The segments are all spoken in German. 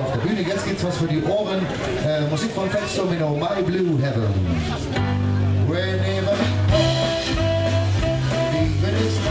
auf der Bühne. Jetzt gibt's was für die Ohren. Äh, Musik von Fatso Domino, My Blue Heaven. Whenever even is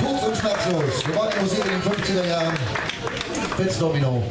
Kurz und schmerzlos. Gewollte Musik in den 50er Jahren. Fitz Domino.